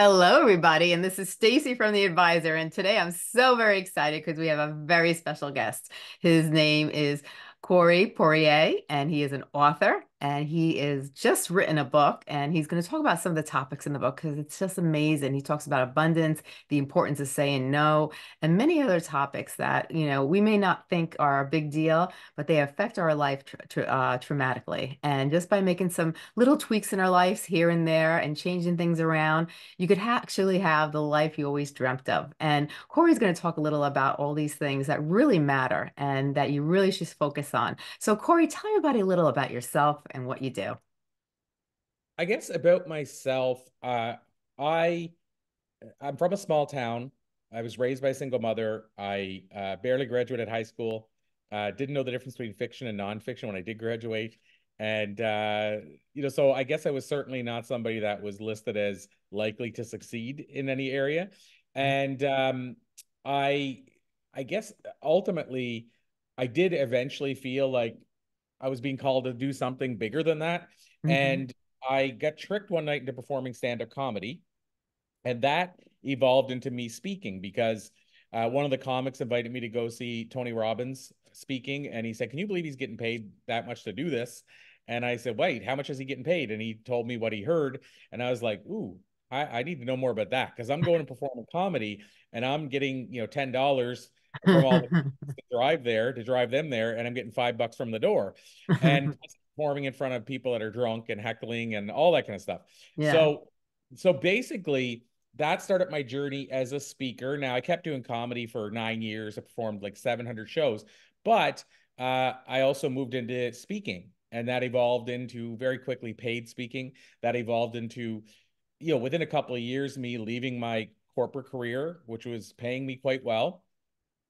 Hello, everybody, and this is Stacey from The Advisor. And today I'm so very excited because we have a very special guest. His name is Corey Poirier, and he is an author and he is just written a book and he's going to talk about some of the topics in the book because it's just amazing. He talks about abundance the importance of saying no and many other topics that you know we may not think are a big deal but they affect our life tra tra uh, traumatically. And just by making some little tweaks in our lives here and there and changing things around you could ha actually have the life you always dreamt of. And corey's going to talk a little about all these things that really matter and that you really should focus on. So corey tell everybody a little about yourself and what you do. I guess about myself, uh, I I'm from a small town. I was raised by a single mother. I uh, barely graduated high school. Uh, didn't know the difference between fiction and nonfiction when I did graduate, and uh, you know, so I guess I was certainly not somebody that was listed as likely to succeed in any area. Mm-hmm. And um, I, I guess ultimately, I did eventually feel like I was being called to do something bigger than that. Mm-hmm. And I got tricked one night into performing stand up comedy. And that evolved into me speaking because uh, one of the comics invited me to go see Tony Robbins speaking. And he said, Can you believe he's getting paid that much to do this? And I said, Wait, how much is he getting paid? And he told me what he heard. And I was like, Ooh, I, I need to know more about that because I'm going to perform a comedy and I'm getting, you know, $10 from all the drive there to drive them there, and I'm getting five bucks from the door, and performing in front of people that are drunk and heckling and all that kind of stuff. Yeah. So, so basically, that started my journey as a speaker. Now I kept doing comedy for nine years. I performed like 700 shows, but uh, I also moved into speaking, and that evolved into very quickly paid speaking. That evolved into, you know, within a couple of years, me leaving my corporate career, which was paying me quite well,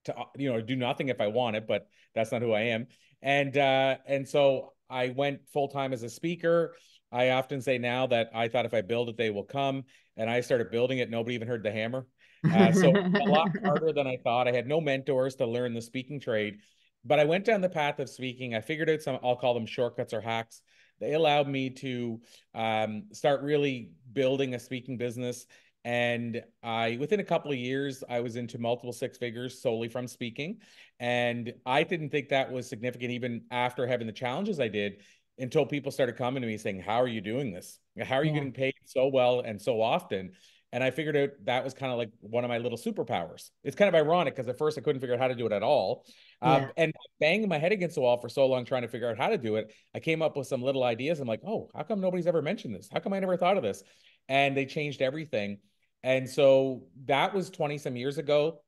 to you know do nothing if I want it, but that's not who I am. And uh, and so I went full time as a speaker. I often say now that I thought if I build it, they will come, and I started building it. Nobody even heard the hammer. Uh, so a lot harder than I thought. I had no mentors to learn the speaking trade, but I went down the path of speaking. I figured out some. I'll call them shortcuts or hacks. They allowed me to um, start really building a speaking business and I, within a couple of years, I was into multiple six figures solely from speaking. And I didn't think that was significant even after having the challenges I did until people started coming to me saying, How are you doing this? How are you yeah. getting paid so well and so often? And I figured out that was kind of like one of my little superpowers. It's kind of ironic because at first I couldn't figure out how to do it at all. Um, and banging my head against the wall for so long trying to figure out how to do it, I came up with some little ideas. I'm like, oh, how come nobody's ever mentioned this? How come I never thought of this? And they changed everything. And so that was 20 some years ago.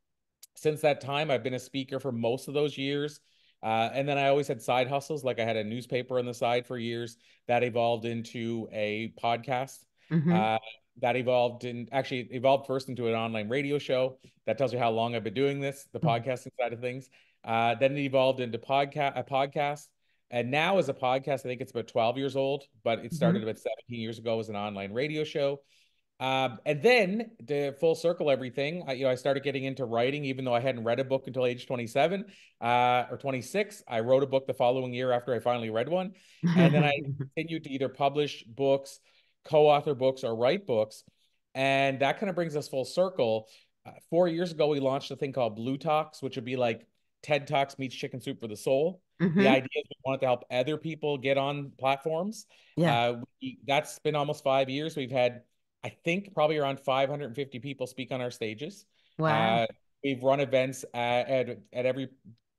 Since that time, I've been a speaker for most of those years. Uh, and then I always had side hustles, like I had a newspaper on the side for years that evolved into a podcast. Mm-hmm. Uh, that evolved in actually evolved first into an online radio show that tells you how long I've been doing this, the mm-hmm. podcasting side of things. Uh, then it evolved into podcast a podcast, and now as a podcast, I think it's about 12 years old, but it started mm-hmm. about 17 years ago as an online radio show. Um, and then to full circle everything, I, you know, I started getting into writing, even though I hadn't read a book until age 27 uh, or 26. I wrote a book the following year after I finally read one. And then I continued to either publish books, co-author books, or write books. And that kind of brings us full circle. Uh, four years ago, we launched a thing called Blue Talks, which would be like TED Talks meets Chicken Soup for the Soul. Mm-hmm. The idea is we wanted to help other people get on platforms. Yeah. Uh, we, that's been almost five years. We've had I think probably around 550 people speak on our stages. Wow. Uh, we've run events at, at, at every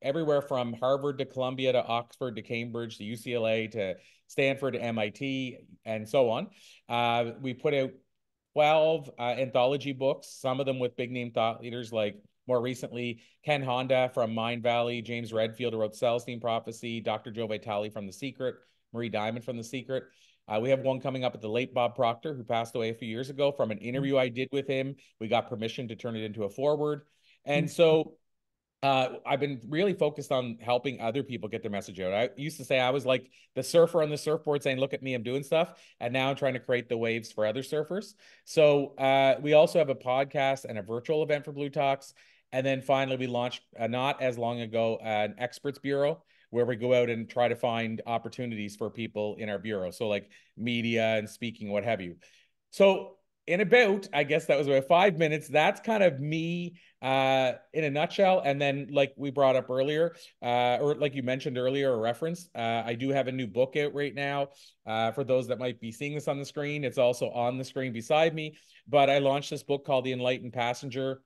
everywhere from Harvard to Columbia to Oxford to Cambridge to UCLA to Stanford to MIT and so on. Uh, we put out 12 uh, anthology books, some of them with big name thought leaders like more recently Ken Honda from Mindvalley, James Redfield who wrote Celestine Prophecy, Dr. Joe Vitale from The Secret, Marie Diamond from The Secret. Uh, we have one coming up at the late Bob Proctor, who passed away a few years ago. From an mm-hmm. interview I did with him, we got permission to turn it into a foreword. And mm-hmm. so uh, I've been really focused on helping other people get their message out. I used to say I was like the surfer on the surfboard saying, look at me, I'm doing stuff. And now I'm trying to create the waves for other surfers. So uh, we also have a podcast and a virtual event for Blue Talks. And then finally, we launched uh, not as long ago an experts bureau where we go out and try to find opportunities for people in our bureau. So like media and speaking, what have you. So in about, I guess that was about five minutes. That's kind of me uh, in a nutshell. And then, like we brought up earlier, uh, or like you mentioned earlier, a reference. Uh, I do have a new book out right now. Uh, for those that might be seeing this on the screen, it's also on the screen beside me. But I launched this book called The Enlightened Passenger.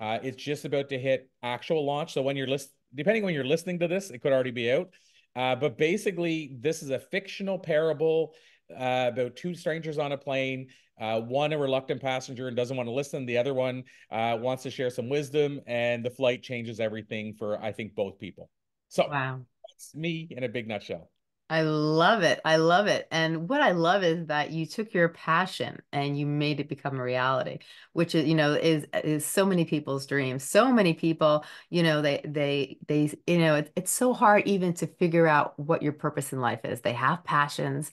Uh, it's just about to hit actual launch. So when you're list, depending when you're listening to this, it could already be out. Uh, but basically, this is a fictional parable uh, about two strangers on a plane. Uh, one a reluctant passenger and doesn't want to listen. The other one uh, wants to share some wisdom, and the flight changes everything for I think both people. So Wow. that's me in a big nutshell. I love it. I love it. And what I love is that you took your passion and you made it become a reality, which is, you know, is is so many people's dreams. So many people, you know, they they they, you know, it, it's so hard even to figure out what your purpose in life is. They have passions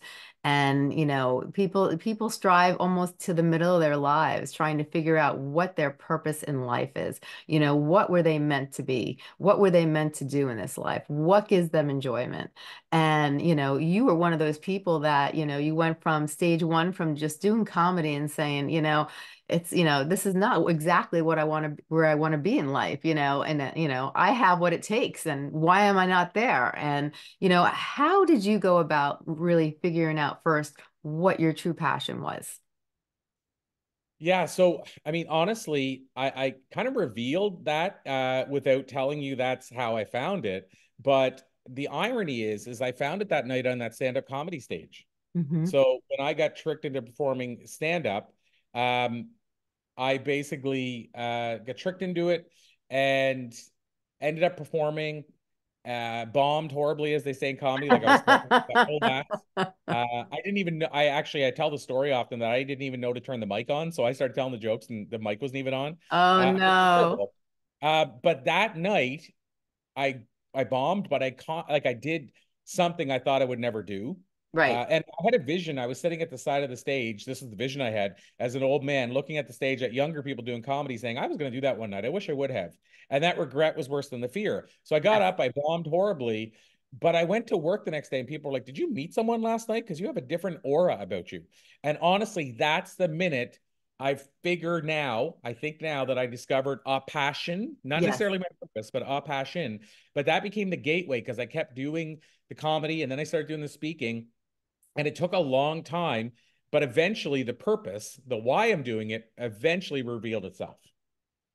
and, you know, people people strive almost to the middle of their lives trying to figure out what their purpose in life is. You know, what were they meant to be? What were they meant to do in this life? What gives them enjoyment? And, you know, you were one of those people that, you know, you went from stage one from just doing comedy and saying, you know, it's, you know, this is not exactly what I want to, where I want to be in life, you know, and, uh, you know, I have what it takes and why am I not there? And, you know, how did you go about really figuring out first what your true passion was? Yeah, so I mean, honestly, I, I kind of revealed that uh, without telling you that's how I found it. But the irony is, is I found it that night on that stand-up comedy stage. hmm So when I got tricked into performing stand-up, um, I basically uh, got tricked into it and ended up performing, uh, bombed horribly, as they say in comedy. Like I was. Uh, I didn't even know. I actually I tell the story often that I didn't even know to turn the mic on, so I started telling the jokes and the mic wasn't even on. Oh Uh, no. Uh, but that night, I I bombed, but I caught like I did something I thought I would never do. Right. Uh, and I had a vision. I was sitting at the side of the stage. This is the vision I had as an old man looking at the stage at younger people doing comedy, saying, I was going to do that one night. I wish I would have. And that regret was worse than the fear. So I got up, I bombed horribly, but I went to work the next day and people were like, Did you meet someone last night? Because you have a different aura about you. And honestly, that's the minute I figure now, I think now that I discovered a passion, not Yes. necessarily my purpose, but a passion. But that became the gateway because I kept doing the comedy and then I started doing the speaking. And it took a long time, but eventually the purpose, the why I'm doing it, eventually revealed itself.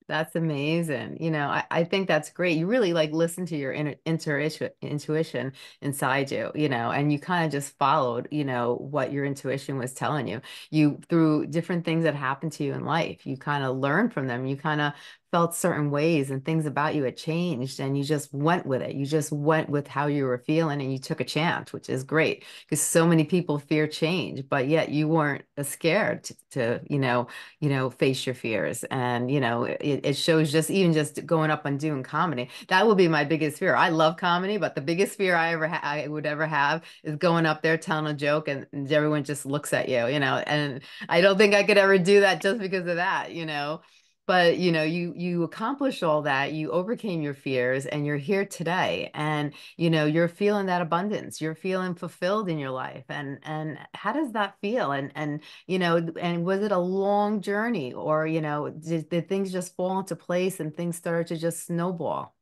That's amazing. You know, I, I think that's great. You really like listen to your inner intuition intuition inside you, you know, and you kind of just followed, you know, what your intuition was telling you. You through different things that happened to you in life, you kind of learned from them. You kind of felt certain ways and things about you had changed and you just went with it. You just went with how you were feeling and you took a chance, which is great because so many people fear change, but yet you weren't uh, scared to, to you know, you know, face your fears. And, you know, it, it shows just even just going up and doing comedy. That would be my biggest fear. I love comedy, but the biggest fear I ever I would ever have is going up there telling a joke and, and everyone just looks at you, you know, and I don't think I could ever do that just because of that, you know. But you know, you you accomplished all that, you overcame your fears, and you're here today. And you know, you're feeling that abundance, you're feeling fulfilled in your life. And and how does that feel? And and you know, and was it a long journey or, you know, did, did things just fall into place and things started to just snowball?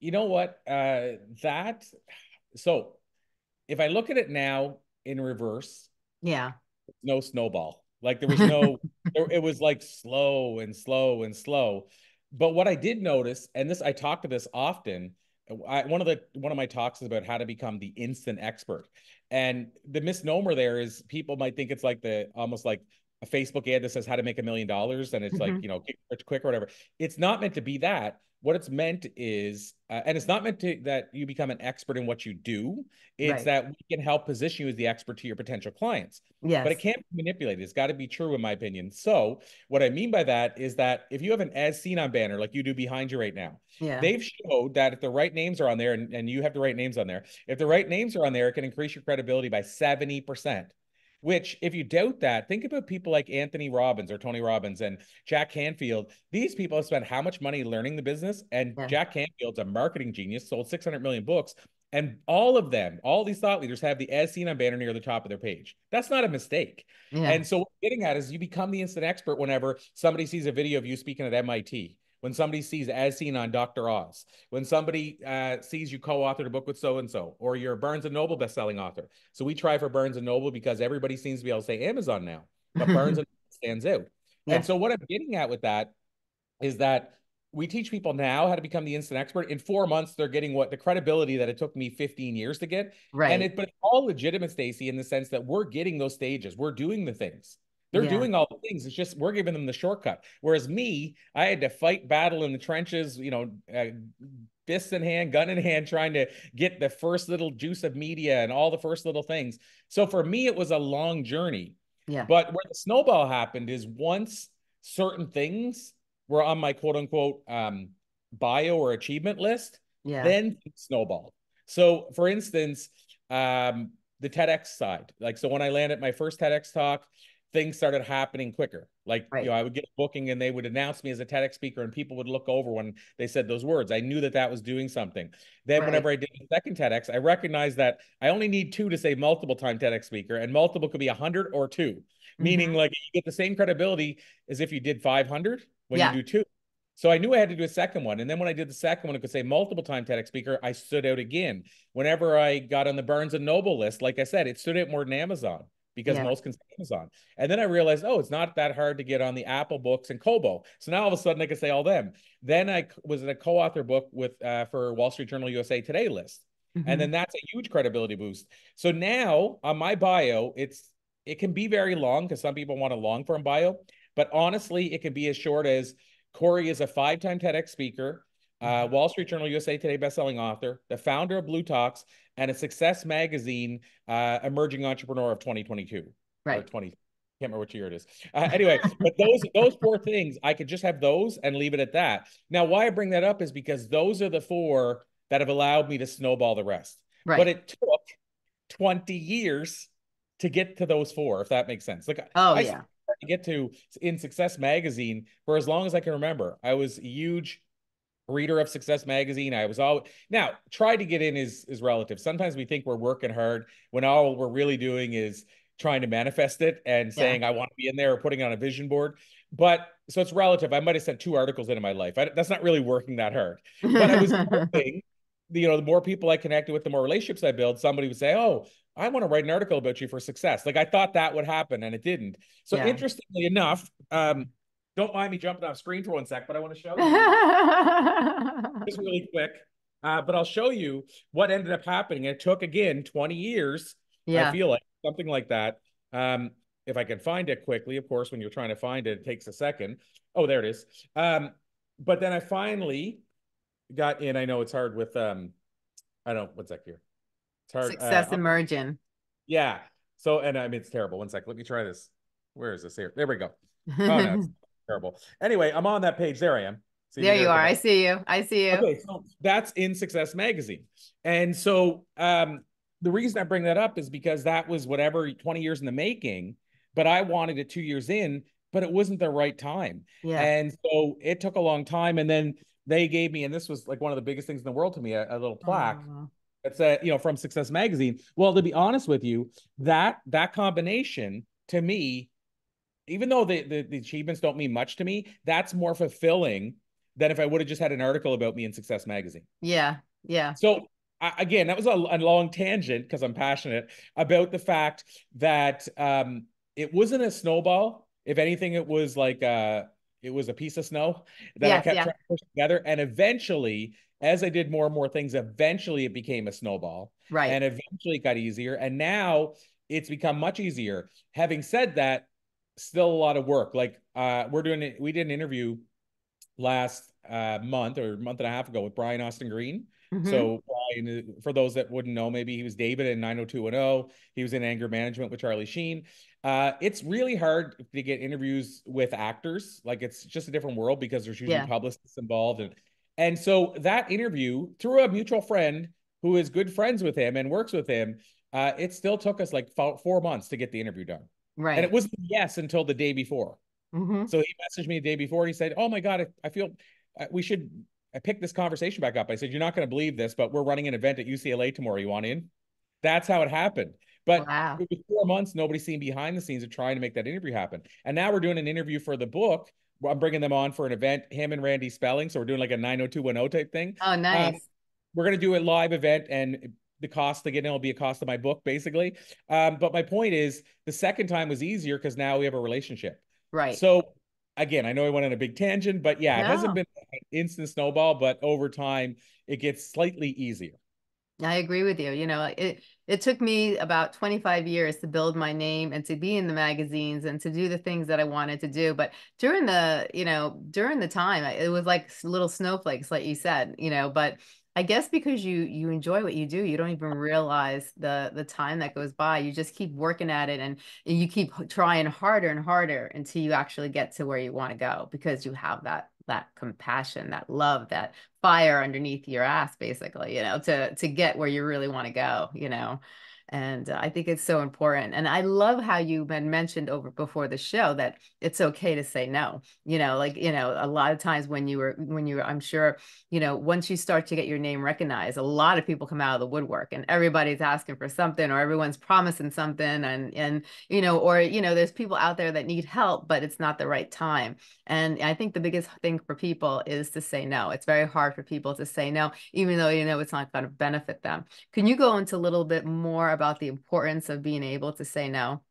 You know what? Uh, that, so if I look at it now in reverse, Yeah. no snowball. Like there was no, it was like slow and slow and slow. But what I did notice, and this I talk to this often, I, one of the one of my talks is about how to become the instant expert. And the misnomer there is people might think it's like the almost like a Facebook ad that says how to make a million dollars, and it's like Mhm. you know get rich quick or whatever. It's not meant to be that. What it's meant is, uh, and it's not meant to that you become an expert in what you do. It's Right. that we can help position you as the expert to your potential clients but it can't be manipulated. It's got to be true, in my opinion. So, what I mean by that is that if you have an as seen on banner like you do behind you right now, Yeah. they've showed that if the right names are on there and, and you have the right names on there, if the right names are on there, it can increase your credibility by 70%. Which, if you doubt that, think about people like Anthony Robbins or Tony Robbins and Jack Canfield. These people have spent how much money learning the business? And Yeah. Jack Canfield's a marketing genius, sold 600 million books And all of them, all these thought leaders have the as seen on banner near the top of their page. That's not a mistake. Yeah. And so what I'm getting at is you become the instant expert whenever somebody sees a video of you speaking at MIT, when somebody sees as seen on Dr. Oz, when somebody uh, sees you co-authored a book with so-and-so, or you're a Barnes and Noble best-selling author. So we try for Barnes and Noble because everybody seems to be able to say Amazon now, but Barnes and stands out. Yeah. And so what I'm getting at with that is that we teach people now how to become the instant expert. In four months, they're getting what the credibility that it took me 15 years to get. Right. And it, but it's all legitimate, Stacey, in the sense that we're getting those stages. We're doing the things. They're yeah. doing all the things. It's just we're giving them the shortcut. Whereas me, I had to fight battle in the trenches, you know, uh, fists in hand, gun in hand, trying to get the first little juice of media and all the first little things. So for me, it was a long journey. Yeah. But where the snowball happened is once certain things were on my quote unquote um, bio or achievement list, yeah. then snowballed. So for instance, um, the TEDx side, like so when I landed my first TEDx talk, things started happening quicker. Like, right. you know, I would get a booking and they would announce me as a TEDx speaker and people would look over when they said those words. I knew that that was doing something. Then right. whenever I did the second TEDx, I recognized that I only need two to say multiple time TEDx speaker and multiple could be a hundred or 2 mm-hmm. meaning like you get the same credibility as if you did 500 when yeah. you do two. So I knew I had to do a second one. And then when I did the second one, it could say multiple time TEDx speaker. I stood out again. Whenever I got on the Barnes and Noble list, like I said, it stood out more than Amazon because yeah. most can say Amazon. And then I realized, oh, it's not that hard to get on the Apple books and Kobo. So now all of a sudden I can say all them. Then I was in a co-author book with uh, for Wall Street Journal USA Today list. Mm-hmm. And then that's a huge credibility boost. So now on my bio, it's it can be very long because some people want a long form bio, but honestly, it can be as short as Corey is a five-time TEDx speaker, uh. Wall Street Journal USA Today bestselling author, the founder of Blue Talks, and a Success Magazine uh, emerging entrepreneur of 2022. Right. 20. Can't remember which year it is. Uh, anyway, but those those four things, I could just have those and leave it at that. Now, why I bring that up is because those are the four that have allowed me to snowball the rest. Right. But it took 20 years to get to those four, if that makes sense. Like, oh I, yeah, to get to in Success Magazine for as long as I can remember. I was a huge reader of Success Magazine. I was all now try to get in is is relative. Sometimes we think we're working hard when all we're really doing is trying to manifest it and saying yeah. I want to be in there or putting on a vision board. But so it's relative. I might have sent two articles into my life. I, that's not really working that hard. But I was hoping, you know, the more people I connected with, the more relationships I build. Somebody would say, "Oh, I want to write an article about you for success." Like I thought that would happen, and it didn't. So yeah. interestingly enough, um, don't mind me jumping off screen for one sec, but I want to show you just really quick. Uh, but I'll show you what ended up happening. It took again 20 years. Yeah. I feel like something like that. Um, if I can find it quickly, of course, when you're trying to find it, it takes a second. Oh, there it is. Um, but then I finally got in. I know it's hard with um, I don't what's that here? It's hard. Success uh, emerging. Yeah. So and I mean it's terrible. One sec. Let me try this. Where is this here? There we go. Oh no, terrible. Anyway, I'm on that page. There I am. See there you are. I see you. I see you. Okay, so that's in Success Magazine. And so um, the reason I bring that up is because that was whatever 20 years in the making, but I wanted it two years in, but it wasn't the right time. Yeah. And so it took a long time. And then they gave me, and this was like one of the biggest things in the world to me, a, a little plaque. It's a, you know, from Success Magazine. Well, to be honest with you, that that combination to me even though the, the, the achievements don't mean much to me, that's more fulfilling than if I would have just had an article about me in Success Magazine. Yeah, yeah. So I, again, that was a, a long tangent because I'm passionate about the fact that um, it wasn't a snowball. If anything, it was like uh, it was a piece of snow that yes, I kept yeah. trying to push together, and eventually. As I did more and more things, eventually it became a snowball. Right. And eventually it got easier. And now it's become much easier. Having said that, still a lot of work. Like uh, we're doing it. We did an interview last uh, month or month and a half ago with Brian Austin Green. Mm-hmm. So Brian, for those that wouldn't know, maybe he was David in 90210. He was in anger management with Charlie Sheen. Uh, it's really hard to get interviews with actors. Like it's just a different world because there's usually yeah. publicists involved. And, and so that interview through a mutual friend who is good friends with him and works with him, uh, it still took us like four months to get the interview done. Right. And it wasn't yes until the day before. Mm-hmm. So he messaged me the day before. He said, "Oh my god, I, I feel uh, we should I picked this conversation back up. I said, You're not going to believe this, but we're running an event at UCLA tomorrow. You want in? That's how it happened. But wow. it was four months, nobody's seen behind the scenes of trying to make that interview happen. And now we're doing an interview for the book. I'm bringing them on for an event, him and Randy Spelling. So we're doing like a 90210 type thing. Oh, nice. Um, we're going to do a live event and the cost to get in will be a cost of my book, basically. Um, but my point is the second time was easier because now we have a relationship. Right. So again, I know I went on a big tangent, but yeah, no. it hasn't been instant snowball, but over time it gets slightly easier. I agree with you. You know, it it took me about 25 years to build my name and to be in the magazines and to do the things that I wanted to do. But during the, you know, during the time, it was like little snowflakes, like you said, you know, but I guess because you you enjoy what you do, you don't even realize the the time that goes by. You just keep working at it and, and you keep trying harder and harder until you actually get to where you want to go because you have that that compassion, that love, that fire underneath your ass, basically, you know, to to get where you really want to go, you know and uh, i think it's so important and i love how you had mentioned over before the show that it's okay to say no you know like you know a lot of times when you were when you were i'm sure you know once you start to get your name recognized a lot of people come out of the woodwork and everybody's asking for something or everyone's promising something and and you know or you know there's people out there that need help but it's not the right time and i think the biggest thing for people is to say no. It's very hard for people to say no even though you know it's not going to benefit them. Can you go into a little bit more about the importance of being able to say no?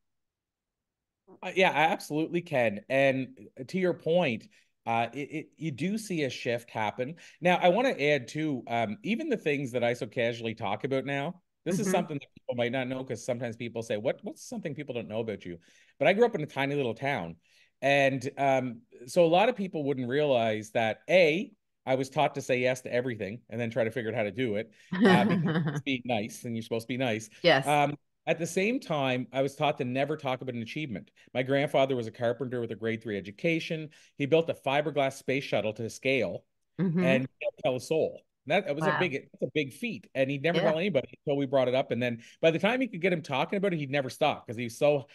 Uh, yeah, I absolutely can. And uh, to your point, uh, it, it, you do see a shift happen. Now, I want to add too, um, even the things that I so casually talk about now. This mm-hmm. is something that people might not know because sometimes people say, "What? What's something people don't know about you?" But I grew up in a tiny little town, and um, so a lot of people wouldn't realize that a I was taught to say yes to everything and then try to figure out how to do it. Uh, be nice, and you're supposed to be nice. Yes. Um, at the same time, I was taught to never talk about an achievement. My grandfather was a carpenter with a grade three education. He built a fiberglass space shuttle to scale mm-hmm. and tell a soul. That, that was wow. a big, that's a big feat, and he'd never yeah. tell anybody until we brought it up. And then by the time he could get him talking about it, he'd never stop because he was so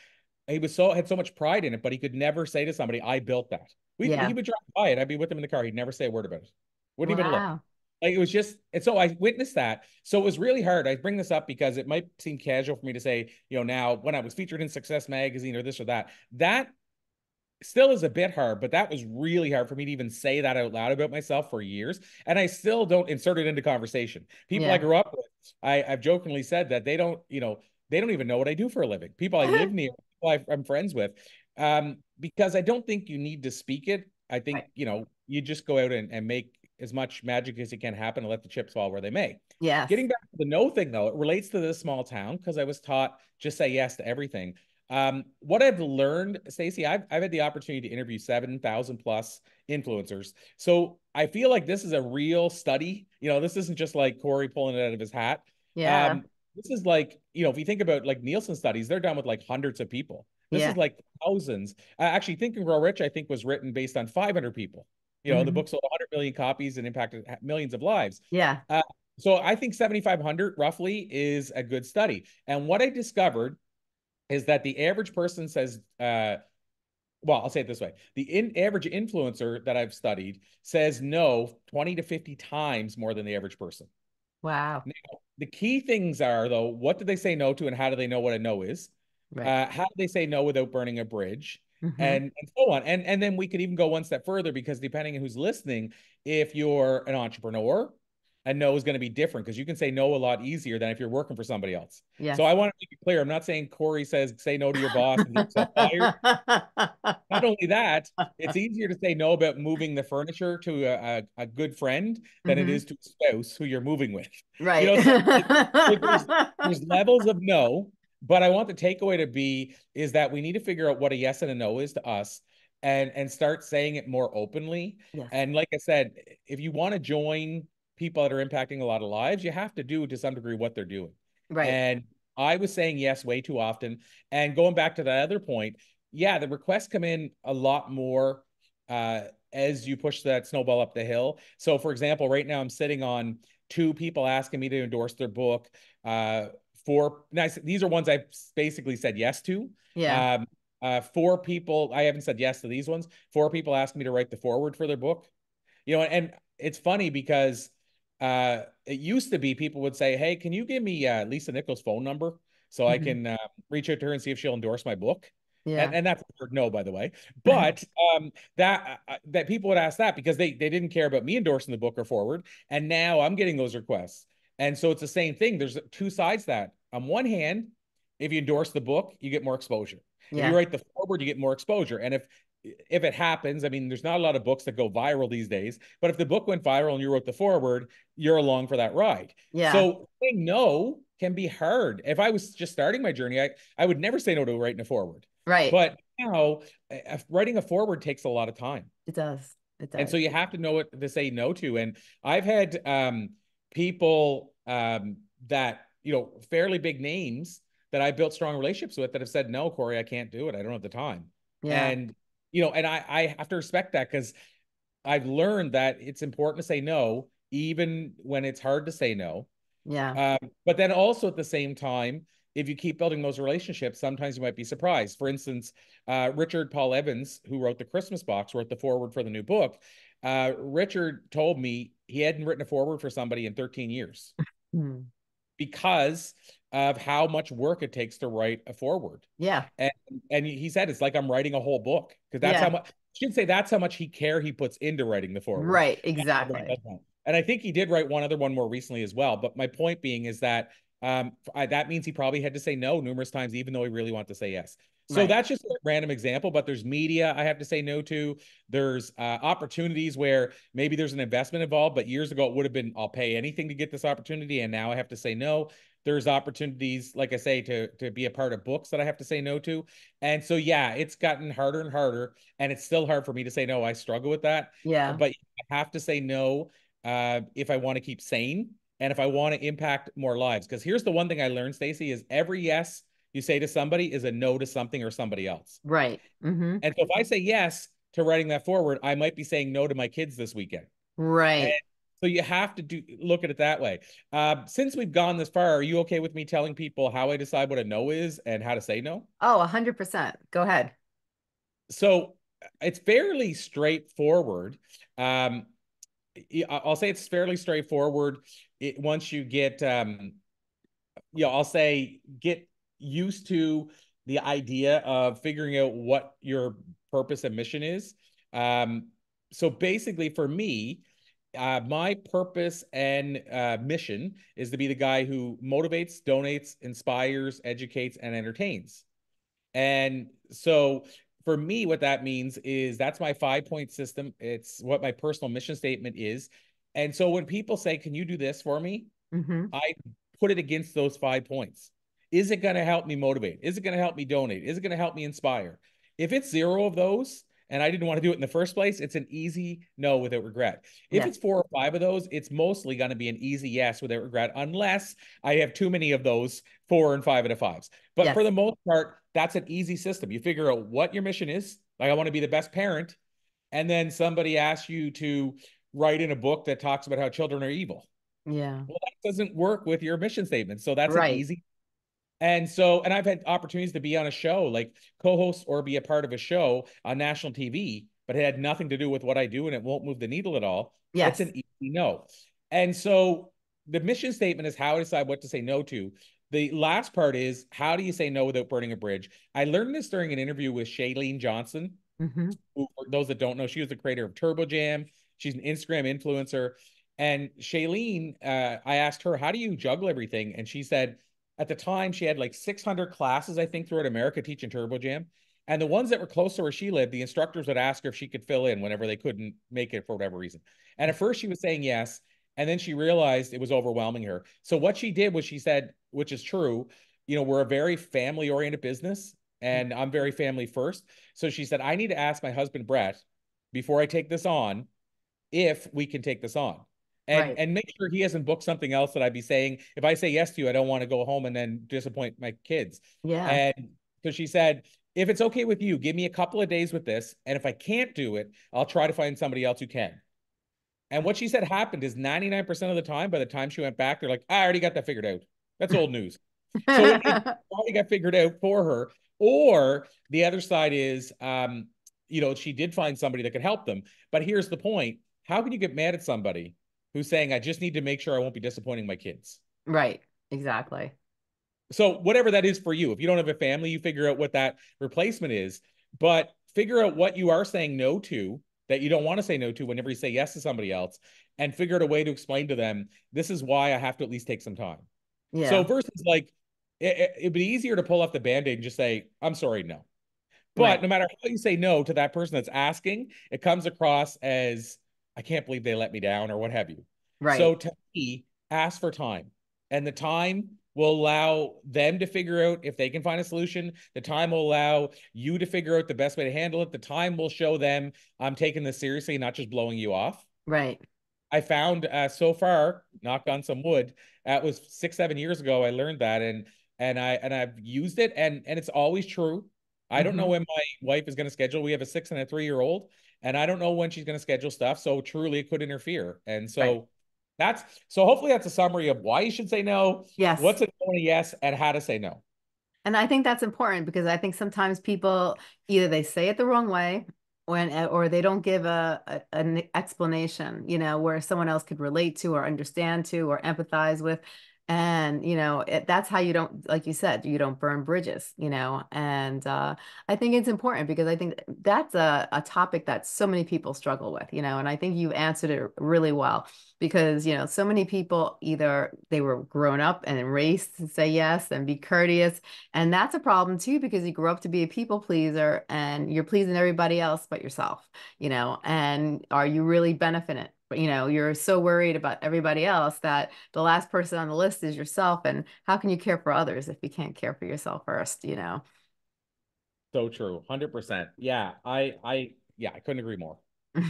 he was so had so much pride in it, but he could never say to somebody, "I built that." We yeah. he would drive by it. I'd be with him in the car. He'd never say a word about it. Wouldn't wow. even look. Like it was just, and so I witnessed that. So it was really hard. I bring this up because it might seem casual for me to say, you know, now when I was featured in Success Magazine or this or that, that still is a bit hard, but that was really hard for me to even say that out loud about myself for years. And I still don't insert it into conversation. People yeah. I grew up with, I, I've jokingly said that they don't, you know, they don't even know what I do for a living. People I live near, people I'm friends with, um, because I don't think you need to speak it. I think, right. you know, you just go out and, and make as much magic as it can happen and let the chips fall where they may. Yeah. Getting back to the no thing though, it relates to this small town because I was taught just say yes to everything. Um, what I've learned, Stacey, I've I've had the opportunity to interview seven thousand plus influencers. So I feel like this is a real study. You know, this isn't just like Corey pulling it out of his hat. Yeah. Um, this is like, you know, if you think about like Nielsen studies, they're done with like hundreds of people. This yeah. is like thousands. Uh, actually, Think and Grow Rich, I think, was written based on 500 people. You know, mm-hmm. the book sold 100 million copies and impacted millions of lives. Yeah. Uh, so I think 7,500 roughly is a good study. And what I discovered is that the average person says, uh, well, I'll say it this way: the in, average influencer that I've studied says no 20 to 50 times more than the average person. Wow. Now, the key things are though, what do they say no to, and how do they know what a no is? Right. Uh, how do they say no without burning a bridge? Mm-hmm. and and so on. And and then we could even go one step further because depending on who's listening, if you're an entrepreneur, a no is going to be different because you can say no a lot easier than if you're working for somebody else. Yeah. So I want to make it clear. I'm not saying Corey says say no to your boss not only that, it's easier to say no about moving the furniture to a, a, a good friend than mm-hmm. it is to a spouse who you're moving with. Right. You know, so there's, there's levels of no but I want the takeaway to be is that we need to figure out what a yes and a no is to us and and start saying it more openly. Yes. And like I said, if you want to join people that are impacting a lot of lives, you have to do to some degree what they're doing. Right. And I was saying yes way too often. And going back to that other point, yeah, the requests come in a lot more uh, as you push that snowball up the hill. So, for example, right now I'm sitting on two people asking me to endorse their book. Uh, four nice these are ones I've basically said yes to yeah um uh four people i haven't said yes to these ones four people asked me to write the foreword for their book you know and it's funny because uh, it used to be people would say, "Hey, can you give me uh, Lisa Nichols' phone number so I Mhm. can uh, reach out to her and see if she'll endorse my book?" And Yeah. and that's a word no, by the way. But um, that uh, that people would ask that because they they didn't care about me endorsing the book or foreword, and now I'm getting those requests. And so it's the same thing. There's two sides to that. On one hand, if you endorse the book, you get more exposure. If you write the foreword, you get more exposure. And if if it happens, I mean, there's not a lot of books that go viral these days, but if the book went viral and you wrote the foreword, you're along for that ride. Yeah. So saying no can be hard. If I was just starting my journey, I, I would never say no to writing a foreword. Right. But now writing a foreword takes a lot of time. It does. It does. And so you have to know what to say no to. And I've had um, people um, that, you know, fairly big names that I built strong relationships with that have said, no, Corey, I can't do it. I don't have the time. yeah. And, you know, and I, I have to respect that because I've learned that it's important to say no, even when it's hard to say no. yeah. Um, but then also at the same time, if you keep building those relationships, sometimes you might be surprised. For instance, uh, Richard Paul Evans, who wrote the Christmas box, wrote the foreword for the new book. Uh, Richard told me he hadn't written a foreword for somebody in 13 years Hmm. because of how much work it takes to write a foreword. Yeah. And and he said it's like I'm writing a whole book because that's Yeah. how much. I should say that's how much he care he puts into writing the foreword. Right. Not how much he Exactly. And I think he did write one other one more recently as well. But my point being is that um, I, that means he probably had to say no numerous times, even though he really wanted to say yes. So Right. that's just a random example, but there's media I have to say no to. There's uh, opportunities where maybe there's an investment involved, but years ago it would have been I'll pay anything to get this opportunity, and now I have to say no. There's opportunities, like I say, to to be a part of books that I have to say no to, and so yeah, it's gotten harder and harder, and it's still hard for me to say no. I struggle with that, Yeah. but I have to say no uh, if I want to keep sane and if I want to impact more lives. Because here's the one thing I learned, Stacey, is every yes you say to somebody is a no to something or somebody else. Right. hmm And so if I say yes to writing that foreword, I might be saying no to my kids this weekend. Right. So you have to do look at it that way. Uh, since we've gone this far, are you okay with me telling people how I decide what a no is and how to say no? Oh, a hundred percent. Go ahead. So it's fairly straightforward. Um, I'll say it's fairly straightforward. It, once you get, um, you know, I'll say get used to the idea of figuring out what your purpose and mission is. Um, so basically, for me, uh, my purpose and uh, mission is to be the guy who motivates, donates, inspires, educates, and entertains. And so for me, what that means is that's my five point system. It's what my personal mission statement is. And so when people say, Can you do this for me? hmm I put it against those five points. Is it going to help me motivate? Is it going to help me donate? Is it going to help me inspire? If it's zero of those, and I didn't want to do it in the first place, it's an easy no without regret. If Yeah. it's four or five of those, it's mostly going to be an easy yes without regret, unless I have too many of those four and five out of fives. But Yes. for the most part, that's an easy system. You figure out what your mission is. Like, I want to be the best parent. And then somebody asks you to write in a book that talks about how children are evil Yeah. well that doesn't work with your mission statement so that's Right. an easy and so and i've had opportunities to be on a show like co-host or be a part of a show on national tv but it had nothing to do with what i do and it won't move the needle at all Yes. it's an easy no and so the mission statement is how to decide what to say no to the last part is how do you say no without burning a bridge i learned this during an interview with Chalene Johnson hmm who, for those that don't know, she was the creator of Turbo Jam. She's an Instagram influencer. And Chalene, uh, I asked her, how do you juggle everything? And she said, at the time, she had like 600 classes, I think, throughout America teaching Turbo Jam. And the ones that were close to where she lived, the instructors would ask her if she could fill in whenever they couldn't make it for whatever reason. And at first, she was saying yes. And then she realized it was overwhelming her. So what she did was she said, which is true, you know, we're a very family oriented business mm-hmm. and I'm very family first. So she said, I need to ask my husband, Brett, before I take this on, if we can take this on. And, Right. and make sure he hasn't booked something else that I'd be saying. If I say yes to you, I don't want to go home and then disappoint my kids. Yeah. And so she said, if it's okay with you, give me a couple of days with this. And if I can't do it, I'll try to find somebody else who can. And what she said happened is 99% of the time, by the time she went back, they're like, I already got that figured out. That's old news. So already got figured out for her. Or the other side is, um, you know, she did find somebody that could help them. But here's the point how can you get mad at somebody who's saying, I just need to make sure I won't be disappointing my kids? Right. Exactly. So whatever that is for you, if you don't have a family, you figure out what that replacement is, but figure out what you are saying no to that you don't want to say no to whenever you say yes to somebody else and figure out a way to explain to them, this is why I have to at least take some time. Yeah. So versus like, it, would be easier to pull off the band-aid and just say, I'm sorry, no. But right. no matter how you say no to that person that's asking, it comes across as, I can't believe they let me down or what have you. Right. So to me, ask for time. And the time will allow them to figure out if they can find a solution. The time will allow you to figure out the best way to handle it. The time will show them I'm taking this seriously, not just blowing you off. Right. I found uh, so far, knock on some wood, that was six, seven years ago. I learned that and and I and I've used it and and it's always true. I don't mm-hmm. know when my wife is going to schedule. We have a six and a three year old, and I don't know when she's going to schedule stuff. So truly, it could interfere. And so right. that's so. Hopefully, that's a summary of why you should say no. Yes. What's a yes, and how to say no. And I think that's important because I think sometimes people either they say it the wrong way when or they don't give a, a, an explanation you know where someone else could relate to or understand to or empathize with and you know it, that's how you don't like you said you don't burn bridges you know? And uh, i think it's important because i think that's a, a topic that so many people struggle with you know? And i think you've answered it really well because you know so many people either they were grown up and raised to say yes and be courteous and that's a problem too because you grew up to be a people pleaser and you're pleasing everybody else but yourself you know? And are you really benefiting you know you're so worried about everybody else that the last person on the list is yourself and how can you care for others if you can't care for yourself first you know? So true 100% yeah i i yeah i couldn't agree more.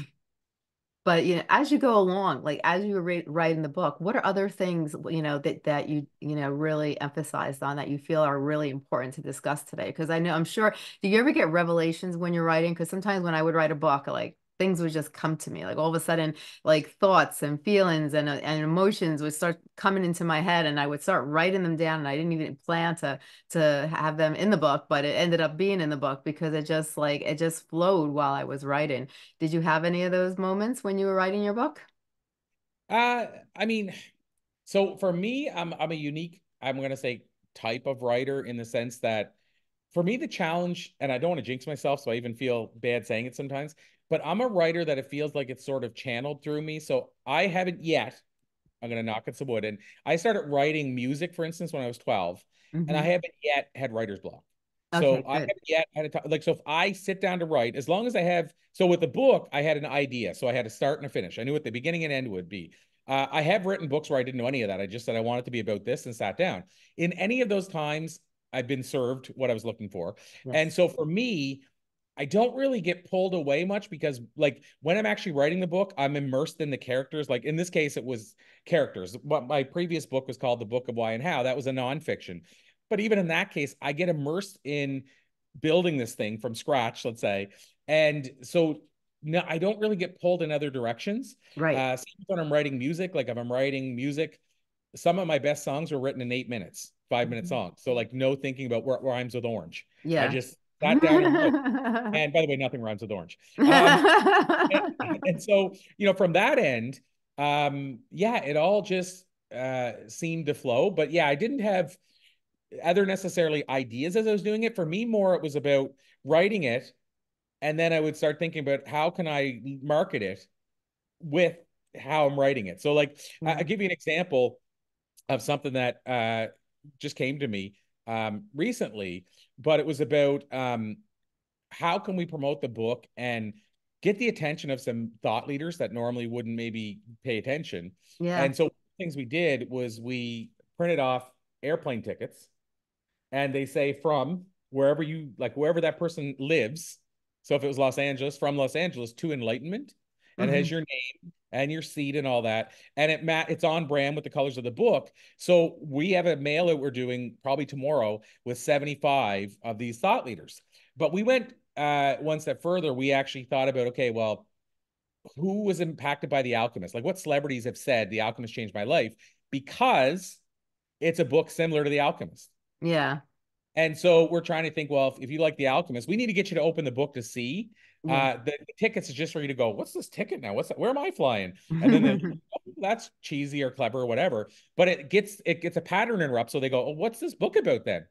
But you know as you go along like as you were writing the book what are other things you know that that you you know really emphasized on that you feel are really important to discuss today? Because i know i'm sure do you ever get revelations when you're writing? Because sometimes when i would write a book like things would just come to me like all of a sudden like thoughts and feelings and, uh, and emotions would start coming into my head and i would start writing them down and i didn't even plan to to have them in the book but it ended up being in the book because it just like it just flowed while i was writing. Did you have any of those moments when you were writing your book? Uh i mean so for me i'm i'm a unique i'm going to say type of writer in the sense that for me the challenge and i don't want to jinx myself so i even feel bad saying it sometimes but I'm a writer that it feels like it's sort of channeled through me. So I haven't yet. I'm gonna knock on some wood. And I started writing music, for instance, when I was 12, mm-hmm. and I mm-hmm. haven't yet had writer's block. So okay, I haven't yet had a t- like so if I sit down to write, as long as I have so with the book, I had an idea. So I had a start and a finish. I knew what the beginning and end would be. Uh, I have written books where I didn't know any of that. I just said I wanted to be about this and sat down. In any of those times, I've been served what I was looking for. Yes. And so for me, I don't really get pulled away much because like when I'm actually writing the book, I'm immersed in the characters. Like in this case, it was characters. What my previous book was called The Book of Why and How. That was a nonfiction. But even in that case, I get immersed in building this thing from scratch, let's say. And so no, I don't really get pulled in other directions. Right. Uh, when I'm writing music, like if I'm writing music, some of my best songs were written in eight minutes, 5 minute mm-hmm. songs. So like no thinking about what rhymes with orange. Yeah. I just sat down and, and by the way, nothing rhymes with orange. Um, and, and, so, you know, from that end, um, yeah, it all just uh, seemed to flow. But yeah, I didn't have other necessarily ideas as I was doing it. For me, more it was about writing it, and then I would start thinking about how can I market it with how I'm writing it. So, like, mm-hmm. I, will give you an example of something that uh, just came to me um, recently but it was about um, how can we promote the book and get the attention of some thought leaders that normally wouldn't maybe pay attention. Yeah. And so things we did was we printed off airplane tickets and they say from wherever you like wherever that person lives. So if it was Los Angeles, from Los Angeles to Enlightenment, and mm-hmm. has your name and your seat and all that. And it mat it's on brand with the colors of the book. So we have a mail that we're doing probably tomorrow with 75 of these thought leaders. But we went uh, one step further. We actually thought about okay, well, who was impacted by The Alchemist? Like what celebrities have said The Alchemist changed my life? Because it's a book similar to The Alchemist. Yeah. And so we're trying to think, well, if, if you like The Alchemist, we need to get you to open the book to see. Uh, the, the tickets is just for you to go, what's this ticket now? What's that? Where am I flying? And then oh, that's cheesy or clever or whatever. But it gets it gets a pattern interrupt. So they go, oh, what's this book about then?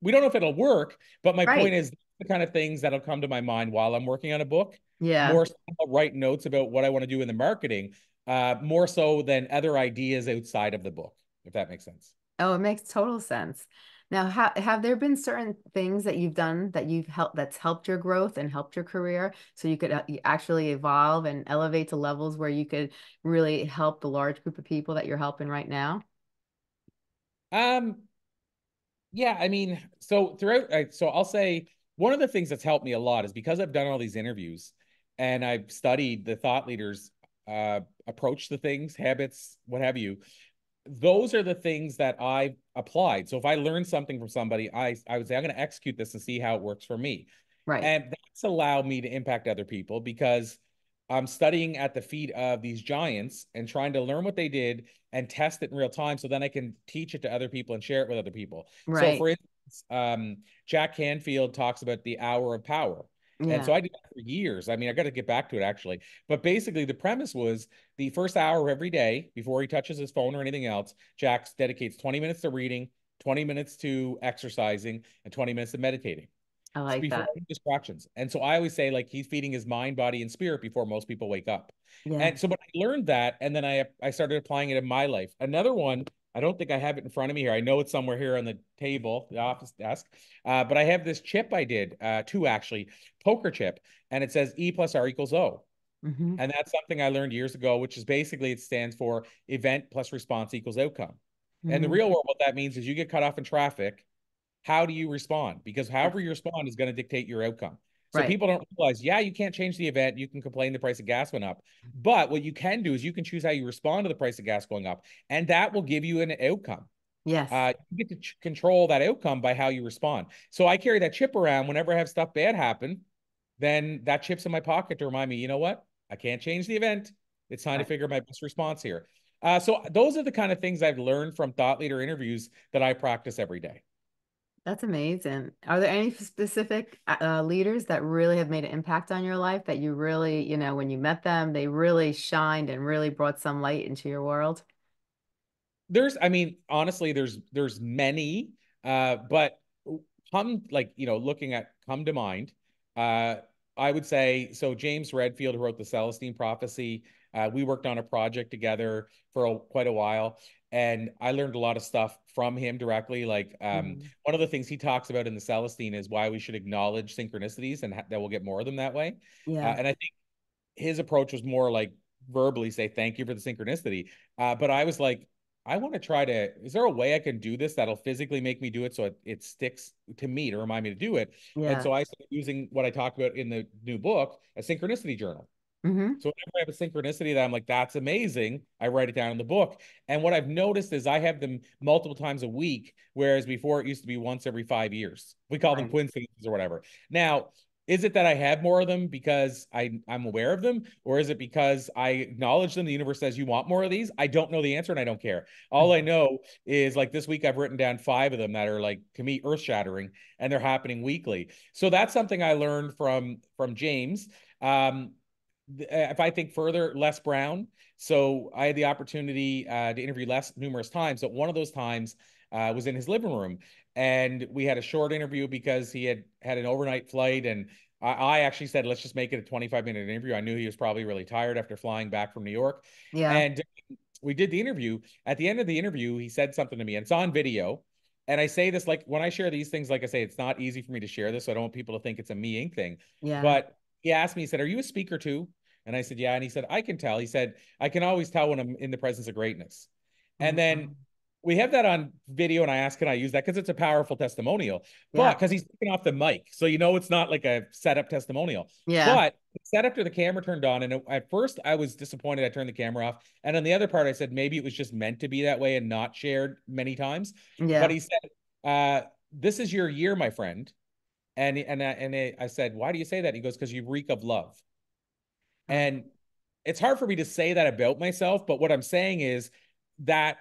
We don't know if it'll work, but my Right. point is the kind of things that'll come to my mind while I'm working on a book. Yeah. More so I'll write notes about what I want to do in the marketing, uh, more so than other ideas outside of the book, if that makes sense. Oh, it makes total sense. Now, ha have there been certain things that you've done that you've helped that's helped your growth and helped your career so you could uh, actually evolve and elevate to levels where you could really help the large group of people that you're helping right now? Um, yeah, I mean, so throughout, I- so I'll say one of the things that's helped me a lot is because I've done all these interviews and I've studied the thought leaders uh approach to things, habits, what have you. Those are the things that I've applied. So if I learn something from somebody, I I would say I'm going to execute this and see how it works for me. Right. And that's allowed me to impact other people because I'm studying at the feet of these giants and trying to learn what they did and test it in real time so then I can teach it to other people and share it with other people. So for instance, um, Jack Canfield talks about the hour of power. And so I did that for years. I mean, I got to get back to it actually. But basically, the premise was the first hour of every day before he touches his phone or anything else, Jack dedicates 20 minutes to reading, 20 minutes to exercising, and 20 minutes to meditating I like before that. distractions. And so I always say, like, he's feeding his mind, body, and spirit before most people wake up. Yeah. And so when I learned that, and then I I started applying it in my life. Another one, I don't think I have it in front of me here. I know it's somewhere here on the table, the office desk. Uh, but I have this chip I did, uh, two actually, poker chip, and it says E plus R equals O. hmm And that's something I learned years ago, which is basically it stands for event plus response equals outcome. And the hmm real world, what that means is you get cut off in traffic. How do you respond? Because however you respond is going to dictate your outcome. So Right. people don't realize, yeah, you can't change the event. You can complain the price of gas went up. But what you can do is you can choose how you respond to the price of gas going up, and that will give you an outcome. Yes. Uh, you get to ch- control that outcome by how you respond. So I carry that chip around whenever I have stuff bad happen. Then that chip's in my pocket to remind me, you know what? I can't change the event. It's time to figure my best response here. Uh, so those are the kind of things I've learned from thought leader interviews that I practice every day. That's amazing. Are there any specific uh, leaders that really have made an impact on your life that you really, you know, when you met them, they really shined and really brought some light into your world? There's, I mean, honestly, there's there's many, uh, but come like you know, looking at come to mind, uh, I would say so. James Redfield, who wrote the Celestine Prophecy, uh, we worked on a project together for a, quite a while, and I learned a lot of stuff from him directly. Like um, Mhm. one of the things he talks about in the Celestine is why we should acknowledge synchronicities and ha- that we'll get more of them that way. Uh, Yeah. and I think his approach was more like verbally say thank you for the synchronicity. Uh, but I was like, I want to try to. Is there a way I can do this that'll physically make me do it so it, it sticks to me to remind me to do it? Yeah. And so I started using what I talked about in the new book, a synchronicity journal. Hmm So whenever I have a synchronicity that I'm like, that's amazing, I write it down in the book. And what I've noticed is I have them multiple times a week, whereas before it used to be once every five years. We call them coincidences or whatever. Now, is it that I have more of them because I, I'm aware of them, or is it because I acknowledge them? The universe says you want more of these. I don't know the answer and I don't care. All I know is like this week I've written down five of them that are like to me earth shattering, and they're happening weekly. So that's something I learned from from James. Um, if I think further, Les Brown. So I had the opportunity uh, to interview Les numerous times. But one of those times uh, was in his living room, and we had a short interview because he had had an overnight flight, and I, I actually said, "Let's just make it a 25 minute interview." I knew he was probably really tired after flying back from New York, Yeah. and we did the interview. At the end of the interview, he said something to me, and it's on video. And I say this like when I share these things, like I say, it's not easy for me to share this. So I don't want people to think it's a me Inc. thing. Yeah. But he asked me, he said, Are you a speaker too? And I said, Yeah. And he said, I can tell. He said, I can always tell when I'm in the presence of greatness. And then we have that on video, and I asked, Can I use that? Because it's a powerful testimonial. But because he's taking off the mic. So you know it's not like a setup testimonial. Yeah. But said after the camera turned on, and at first I was disappointed I turned the camera off. And on the other part, I said maybe it was just meant to be that way and not shared many times. Yeah. But he said, uh, "This is your year, my friend." And and I, and I said, "Why do you say that?" He goes, "Because you reek of love." And it's hard for me to say that about myself, but what I'm saying is that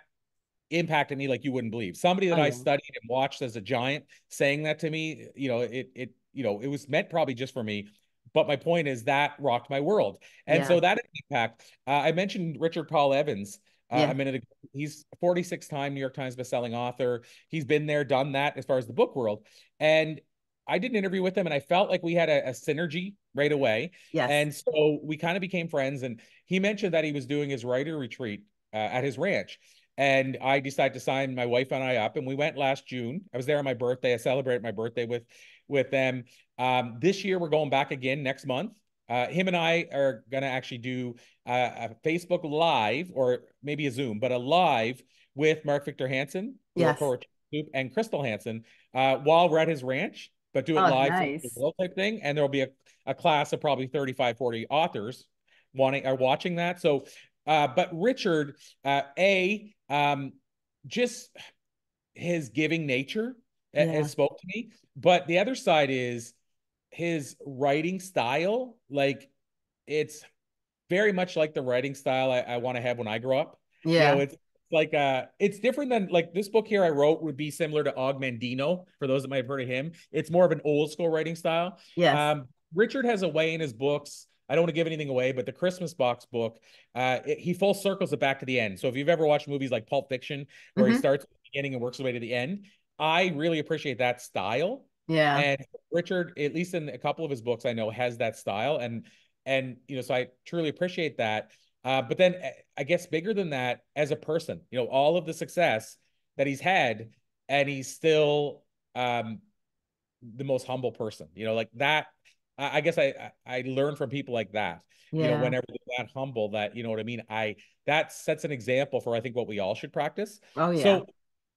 impacted me like you wouldn't believe. Somebody that Oh I studied and watched as a giant saying that to me, you know, it it you know, it was meant probably just for me. But my point is that rocked my world. And Yeah. so that impact. Uh, I mentioned Richard Paul Evans uh, Yeah. a minute ago. He's 46 time New York Times bestselling author. He's been there, done that as far as the book world. And I did an interview with him and I felt like we had a, a synergy right away. Yes. And so we kind of became friends. And he mentioned that he was doing his writer retreat uh, at his ranch. And I decided to sign my wife and I up, and we went last June. I was there on my birthday. I celebrated my birthday with with them. Um, this year we're going back again next month. Uh, him and I are gonna actually do uh, a Facebook Live or maybe a Zoom, but a live with Mark Victor Hansen, Yes. and Crystal Hansen uh, while we're at his ranch, but do it Oh, live nice. for the world type thing. And there'll be a, a class of probably 35, 40 authors wanting are watching that. So, uh, but Richard, uh, A, um, just his giving nature uh, Yeah. has spoke to me. But the other side is his writing style. Like it's very much like the writing style I, I want to have when I grow up. Yeah. You know, it's like uh it's different than like this book here I wrote would be similar to Og Mandino for those that might have heard of him. It's more of an old school writing style. yes. Um, Richard has a way in his books. I don't want to give anything away, but the Christmas box book, uh, it, he full circles it back to the end. So if you've ever watched movies like Pulp Fiction, where he Mhm. starts at the beginning and works his way to the end, I really appreciate that style. yeah. And Richard, at least in a couple of his books, I know has that style, and and you know, so I truly appreciate that. Uh, but then uh, I guess bigger than that, as a person, you know, all of the success that he's had, and he's still um, the most humble person. You know, like that. I, I guess I I learned from people like that. You know, whenever they're that humble, that you know what I mean. I that sets an example for I think what we all should practice. Oh yeah. So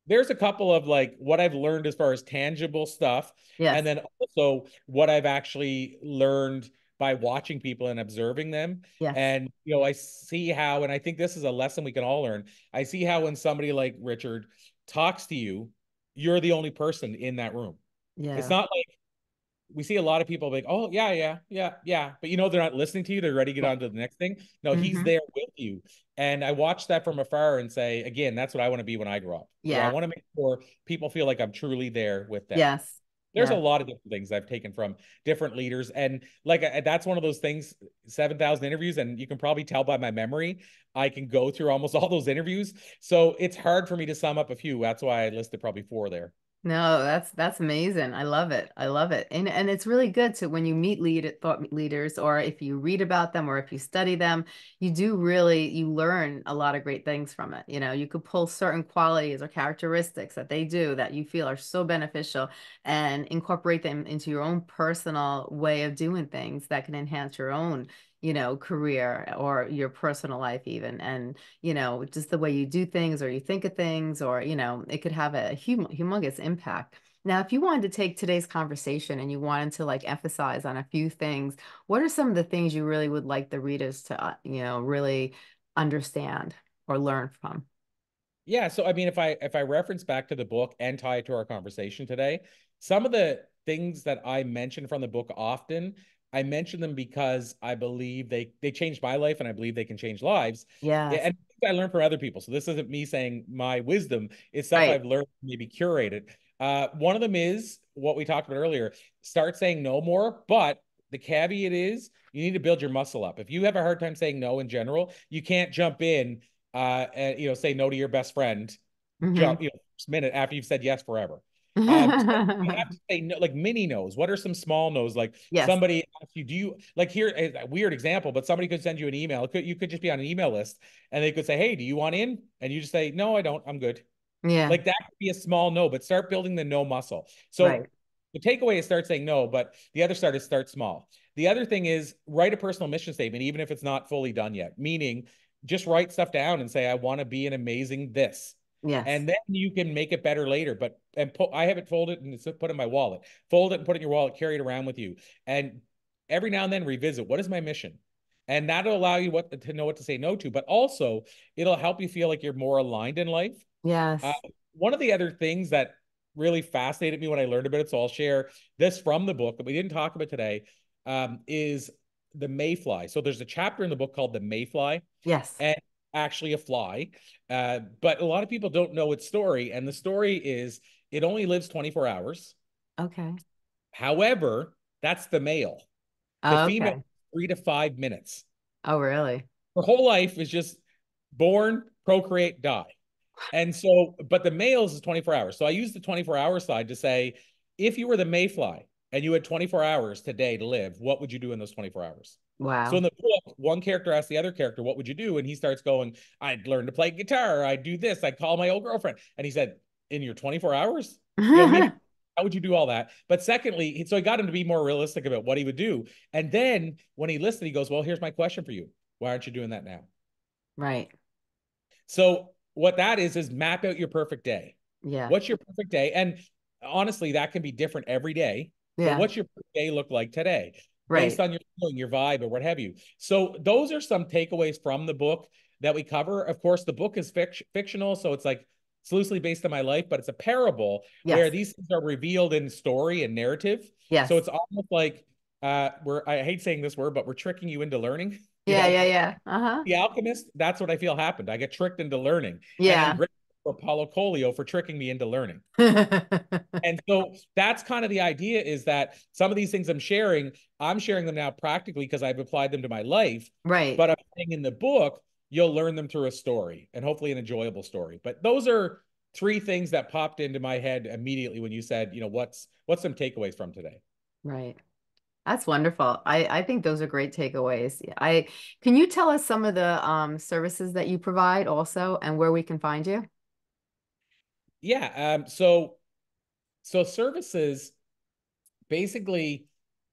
there's a couple of like what I've learned as far as tangible stuff, yes. and then also what I've actually learned by watching people and observing them. yes. And you know, I see how, and I think this is a lesson we can all learn. I see how when somebody like Richard talks to you, you're the only person in that room. yeah. It's not like we see a lot of people like, oh yeah, yeah, yeah, yeah, but you know they're not listening to you. They're ready to get on to the next thing. No, he's Mhm. there with you, and I watch that from afar and say, again, that's what I want to be when I grow up. Yeah. I want to make sure people feel like I'm truly there with them. yes. There's Yeah. a lot of different things I've taken from different leaders, and like I- that's one of those things. Seven thousand interviews, and you can probably tell by my memory, I can go through almost all those interviews. So it's hard for me to sum up a few. That's why I listed probably four there. No, that's that's amazing. I love it. I love it. And and it's really good to when you meet lead thought leaders or if you read about them or if you study them, you do really you learn a lot of great things from it. You know, you could pull certain qualities or characteristics that they do that you feel are so beneficial and incorporate them into your own personal way of doing things that can enhance your own you know, career or your personal life even. And, you know, just the way you do things or you think of things or, you know, it could have a hum humongous impact. Now, if you wanted to take today's conversation and you wanted to like emphasize on a few things, what are some of the things you really would like the readers to, uh, you know, really understand or learn from? Yeah, so I mean, if I if I reference back to the book and tie it to our conversation today, some of the things that I mention from the book often, I mention them because I believe they they changed my life and I believe they can change lives. Yeah, And I learned from other people. So this isn't me saying my wisdom, it's stuff Right. I've learned, maybe curated. Uh, one of them is what we talked about earlier. Start saying no more, but the caveat is you need to build your muscle up. If you have a hard time saying no in general, you can't jump in uh and you know say no to your best friend Mhm. jump you know first minute after you've said yes forever um so you have to say no like mini no's what are some small no's like Yes. somebody asks you do you like here a weird example but somebody could send you an email could you could just be on an email list and they could say hey do you want in and you just say no i don't i'm good Yeah. like that could be a small no but start building the no muscle so Right. the takeaway is start saying no, but the other start is start small. The other thing is write a personal mission statement, even if it's not fully done yet, meaning just write stuff down and say, I want to be an amazing this. Yes. And then you can make it better later. But and I have it folded and it's put in my wallet. Fold it and put it in your wallet, carry it around with you. And every now and then revisit what is my mission? And that'll allow you what to know what to say no to, but also it'll help you feel like you're more aligned in life. Yes. Uh, one of the other things that really fascinated me when I learned about it, so I'll share this from the book that we didn't talk about today, um, is the mayfly. So there's a chapter in the book called the mayfly, yes. and actually a fly. Uh, but a lot of people don't know its story. And the story is it only lives 24 hours. Okay. However, that's the male. The Oh, female, three to five minutes. Oh, really? Her whole life is just born, procreate, die. And so, but the males is 24 hours. So I use the 24 hour side to say, if you were the mayfly and you had 24 hours today to live, what would you do in those 24 hours? Wow. So in the book, one character asks the other character, "What would you do?" And he starts going, "I'd learn to play guitar. I'd do this. I'd call my old girlfriend." And he said, "In your 24 hours, you know, maybe, how would you do all that?" But secondly, so I got him to be more realistic about what he would do. And then when he listened, he goes, "Well, here's my question for you. Why aren't you doing that now?" Right. So what that is is map out your perfect day. Yeah. What's your perfect day? And honestly, that can be different every day. Yeah. But what's your day look like today? Right. based on your feeling, your vibe, or what have you. So those are some takeaways from the book that we cover. Of course, the book is fic- fictional, so it's like it's loosely based on my life, but it's a parable Yes. where these things are revealed in story and narrative. Yes. So it's almost like uh we're I hate saying this word, but we're tricking you into learning. You Yeah, know, yeah, yeah. Uh-huh. The Alchemist, that's what I feel happened. I get tricked into learning. Yeah. For Paulo Coelho for tricking me into learning. And so that's kind of the idea is that some of these things I'm sharing, I'm sharing them now practically because I've applied them to my life. Right. But I'm saying in the book, you'll learn them through a story and hopefully an enjoyable story. But those are three things that popped into my head immediately when you said, you know, what's what's some takeaways from today? Right. That's wonderful. I I think those are great takeaways. I can you tell us some of the um services that you provide also and where we can find you? Yeah. Um, so so services basically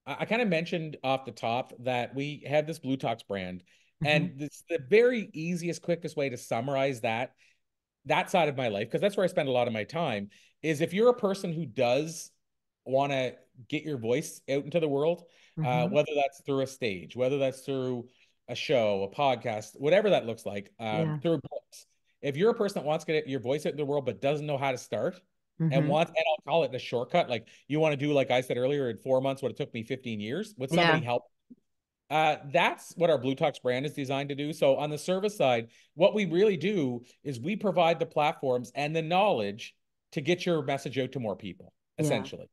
I, I kind of mentioned off the top that we have this Blue Talks brand. Mhm. And this the very easiest, quickest way to summarize that that side of my life, because that's where I spend a lot of my time, is if you're a person who does want to get your voice out into the world, uh, Mhm. whether that's through a stage, whether that's through a show, a podcast, whatever that looks like, um, Yeah. through books. If you're a person that wants to get your voice out in the world but doesn't know how to start, and Mhm. wants, and I'll call it a shortcut, like you want to do, like I said earlier, in four months, what it took me 15 years with somebody Yeah. help. Uh, that's what our Blue Talks brand is designed to do. So on the service side, what we really do is we provide the platforms and the knowledge to get your message out to more people, essentially.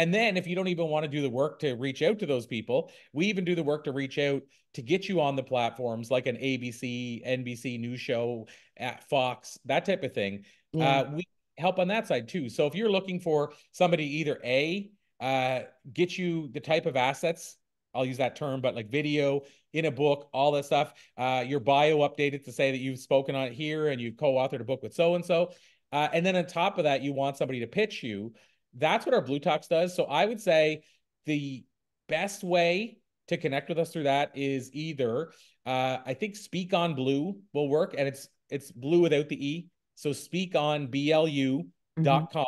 And then if you don't even want to do the work to reach out to those people, we even do the work to reach out to get you on the platforms like an ABC, NBC news show, at Fox, that type of thing. Yeah. Uh, we help on that side too. So if you're looking for somebody either A, uh, get you the type of assets, I'll use that term, but like video in a book, all that stuff, uh, your bio updated to say that you've spoken on it here and you co-authored a book with so and so. Uh, and then on top of that, you want somebody to pitch you. That's what our Blue Talks does. So I would say the best way to connect with us through that is either uh, I think Speak on Blue will work, and it's it's blue without the e. So speak on blu.com.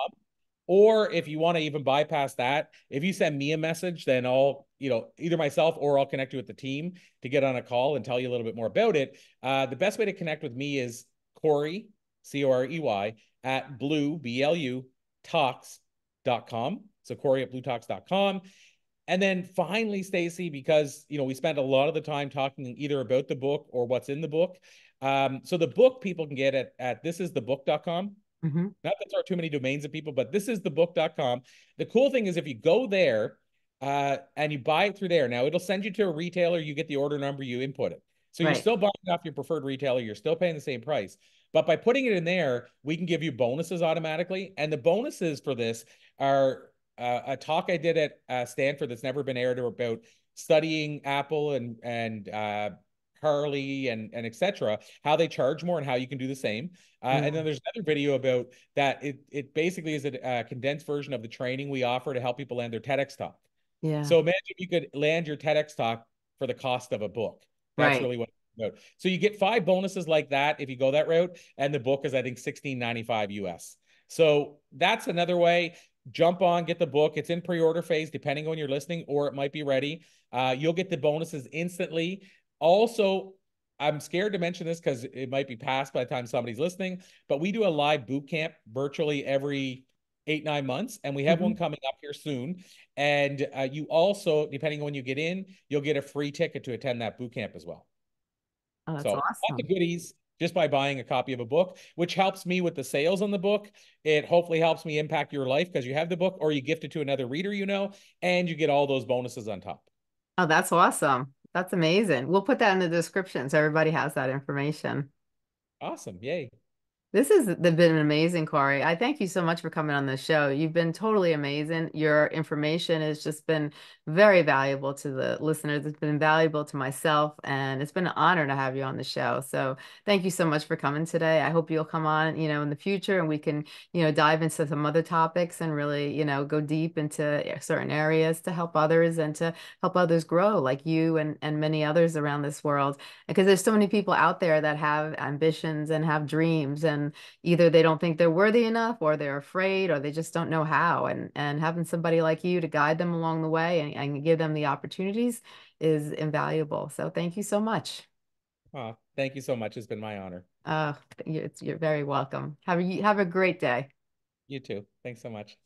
Or if you want to even bypass that, if you send me a message, then I'll, you know, either myself or I'll connect you with the team to get on a call and tell you a little bit more about it. Uh, the best way to connect with me is Corey, C O R E Y, at blue, B L U, talks.com. So Corey at bluetalks.com. And then finally, Stacey, because you know we spent a lot of the time talking either about the book or what's in the book. Um, so the book people can get at at thisisthebook.com. Mm-hmm. Not that there are too many domains of people, but this is the book.com. The cool thing is if you go there uh, and you buy it through there, now it'll send you to a retailer, you get the order number, you input it. So Right. you're still buying off your preferred retailer, you're still paying the same price. But by putting it in there, we can give you bonuses automatically. And the bonuses for this are uh, a talk I did at uh, Stanford that's never been aired about studying Apple and and uh, Harley and and etc. How they charge more and how you can do the same. Uh, Yeah. And then there's another video about that. It it basically is a, a condensed version of the training we offer to help people land their TEDx talk. Yeah. So imagine if you could land your TEDx talk for the cost of a book. That's Right. really what about. So you get five bonuses like that if you go that route, and the book is I think sixteen ninety five US. So that's another way. Jump on, get the book. It's in pre-order phase, depending on when you're listening, or it might be ready. Uh, you'll get the bonuses instantly. Also, I'm scared to mention this because it might be past by the time somebody's listening, but we do a live boot camp virtually every eight, nine months, and we have Mhm. one coming up here soon. And uh, you also, depending on when you get in, you'll get a free ticket to attend that boot camp as well. Oh, that's so lots of goodies. just by buying a copy of a book, which helps me with the sales on the book. It hopefully helps me impact your life because you have the book or you gift it to another reader you know, and you get all those bonuses on top. Oh, that's awesome. That's amazing. We'll put that in the description so everybody has that information. Awesome. Yay. This has been amazing, Corey. I thank you so much for coming on the show. You've been totally amazing. Your information has just been very valuable to the listeners. It's been valuable to myself, and it's been an honor to have you on the show. So thank you so much for coming today. I hope you'll come on, you know, in the future and we can, you know, dive into some other topics and really, you know, go deep into eh, certain areas to help others and to help others grow like you and, and many others around this world. Because there's so many people out there that have ambitions and have dreams and and either they don't think they're worthy enough or they're afraid or they just don't know how and and having somebody like you to guide them along the way and, and give them the opportunities is invaluable. So thank you so much. Oh, thank you so much. It's been my honor. Uh you're, you're very welcome. Have a have a great day. You too. Thanks so much